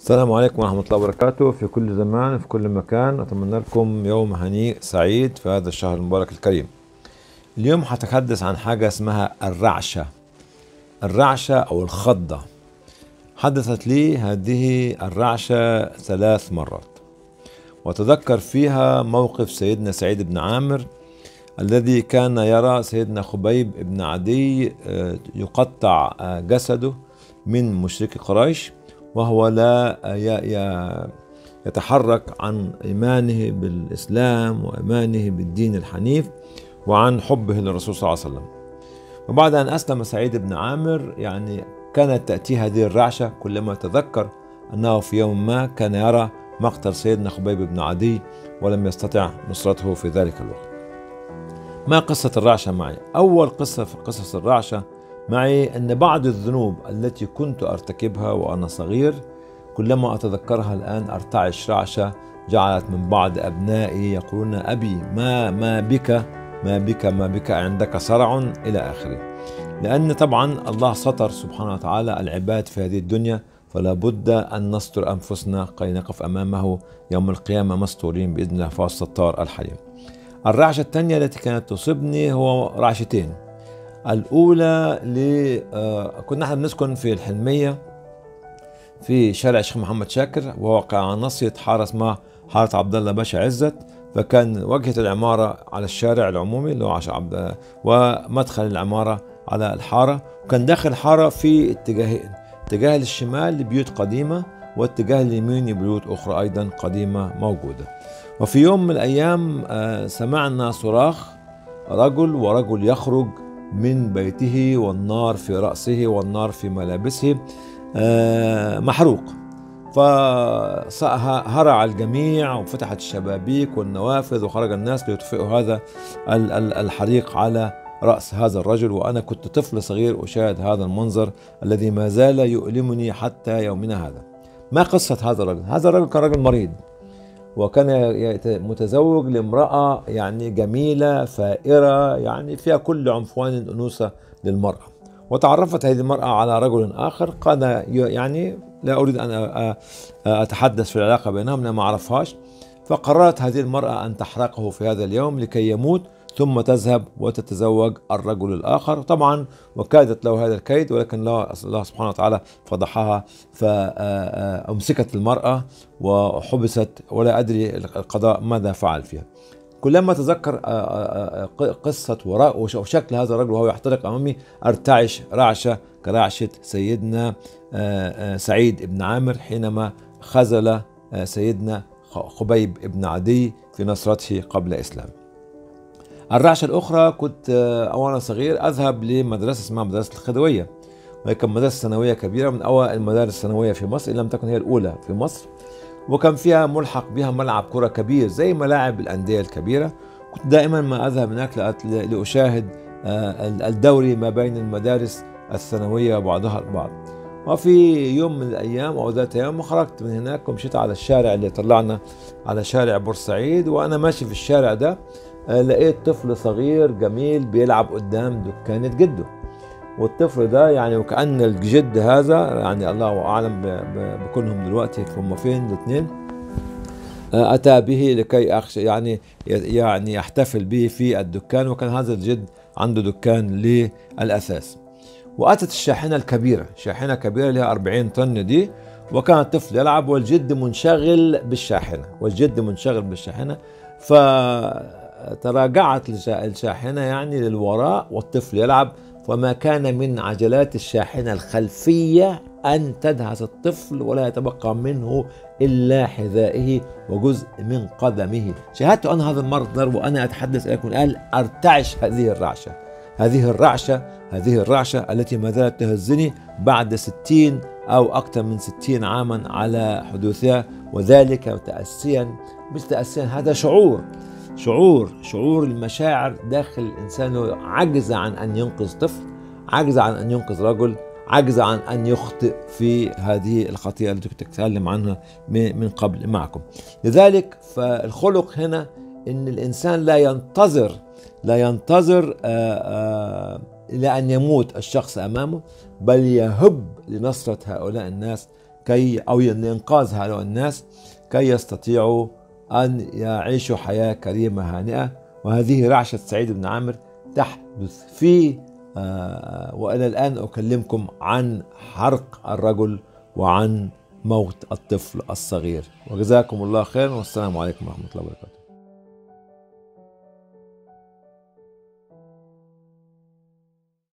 السلام عليكم ورحمة الله وبركاته. في كل زمان في كل مكان أتمنى لكم يوم هنيء سعيد في هذا الشهر المبارك الكريم. اليوم هتحدث عن حاجة اسمها الرعشة. الرعشة أو الخضة. حدثت لي هذه الرعشة ثلاث مرات. وتذكر فيها موقف سيدنا سعيد بن عامر الذي كان يرى سيدنا خبيب بن عدي آه، يقطع آه، جسده من مشركي قريش. وهو لا يتحرك عن إيمانه بالإسلام وإيمانه بالدين الحنيف وعن حبه للرسول صلى الله عليه وسلم. وبعد أن أسلم سعيد بن عامر يعني كانت تأتي هذه الرعشة كلما تذكر أنه في يوم ما كان يرى مقتل سيدنا خبيب بن عدي ولم يستطع نصرته في ذلك الوقت. ما قصة الرعشة معي؟ أول قصة في قصص الرعشة معي أن بعض الذنوب التي كنت أرتكبها وأنا صغير كلما أتذكرها الآن أرتعش رعشة جعلت من بعض أبنائي يقولون أبي ما ما بك ما بك ما بك عندك صرع إلى آخره. لأن طبعا الله سطر سبحانه وتعالى العباد في هذه الدنيا فلا بد أن نستر أنفسنا كي نقف أمامه يوم القيامة مستورين بإذن الله فهو الستار الحليم. الرعشة الثانية التي كانت تصيبني هو رعشتين. الأولى ل آه، كنا إحنا بنسكن في الحلمية في شارع الشيخ محمد شاكر على ناصية حارة اسمها حارة عبد الله باشا عزت فكان واجهة العمارة على الشارع العمومي اللي هو عبد ومدخل العمارة على الحارة وكان داخل الحارة في اتجاهين اتجاه للشمال لبيوت قديمة واتجاه اليمين بيوت أخرى أيضا قديمة موجودة. وفي يوم من الأيام آه، سمعنا صراخ رجل ورجل يخرج من بيته والنار في رأسه والنار في ملابسه آه، محروق. فهرع الجميع وفتحت الشبابيك والنوافذ وخرج الناس ليطفئوا هذا ال- ال- الحريق على رأس هذا الرجل. وأنا كنت طفل صغير أشاهد هذا المنظر الذي ما زال يؤلمني حتى يومنا هذا. ما قصة هذا الرجل؟ هذا الرجل كان رجل مريض. وكان متزوج لامرأة يعني جميلة فائرة يعني فيها كل عنفوان الأنوثة للمرأة. وتعرفت هذه المرأة على رجل آخر قال يعني لا أريد أن أتحدث في العلاقة بينهم لأن ما أعرفهاش. فقررت هذه المرأة أن تحرقه في هذا اليوم لكي يموت. ثم تذهب وتتزوج الرجل الآخر. طبعا وكادت له هذا الكيد ولكن الله سبحانه وتعالى فضحها فأمسكت المرأة وحبست ولا أدري القضاء ماذا فعل فيها. كلما أتذكر آه، آه، آه، قصة وراء وش- وشكل هذا الرجل وهو يحترق أمامي أرتعش رعشة كرعشة سيدنا سعيد بن عامر حينما آه، سيدنا خبيب بن عدي في نصرته قبل إسلام الرعشة الأخرى كنت آه، وأنا صغير أذهب لمدرسة اسمها مدرسة الخدوية. وهي كانت مدرسة ثانوية كبيرة من أوائل المدارس الثانوية في مصر إن لم تكن هي الأولى في مصر. وكان فيها ملحق بها ملعب كرة كبير زي ملاعب الأندية الكبيرة. كنت دائما ما أذهب هناك لأشاهد آه، الدوري ما بين المدارس الثانوية بعضها البعض. وفي يوم من الأيام أو ذات يوم خرجت من هناك ومشيت على الشارع اللي طلعنا على شارع بورسعيد وأنا ماشي في الشارع ده آه، لقيت طفل صغير جميل بيلعب قدام دكانة جده. والطفل ده يعني وكأن الجد هذا يعني الله أعلم بكونهم دلوقتي هم فين الاثنين آه، أتى به لكي أخش يعني يعني يحتفل به في الدكان وكان هذا الجد عنده دكان للأثاث وأتت الشاحنة الكبيرة. شاحنة كبيرة لها 40 طن دي. وكان الطفل يلعب والجد منشغل بالشاحنة. والجد منشغل بالشاحنة. فتراجعت الشا- الشاحنة يعني للوراء والطفل يلعب. وما كان من عجلات الشاحنة الخلفية أن تدهس الطفل ولا يتبقى منه إلا حذائه وجزء من قدمه. شاهدت أنا هذا المنظر وأنا أتحدث إليكم الآن أرتعش هذه الرعشة. هذه الرعشة هذه الرعشة التي ما زالت تهزني بعد ستين أو أكثر من ستين عاما على حدوثها وذلك تأسيا مش تأسيا هذا شعور شعور شعور المشاعر داخل الإنسان عجز عن أن ينقذ طفل عجز عن أن ينقذ رجل عجز عن أن يخطئ في هذه الخطيئة التي كنت أتكلم عنها من قبل معكم. لذلك فالخلق هنا أن الإنسان لا ينتظر لا ينتظر آآ آآ إلى أن يموت الشخص أمامه بل يهب لنصرة هؤلاء الناس كي أو لإنقاذ هؤلاء الناس كي يستطيعوا أن يعيشوا حياة كريمة هانئة. وهذه رعشة سعيد بن عامر تحدث في آه وإلى الآن أكلمكم عن حرق الرجل وعن موت الطفل الصغير. وجزاكم الله خيرا والسلام عليكم ورحمة الله وبركاته.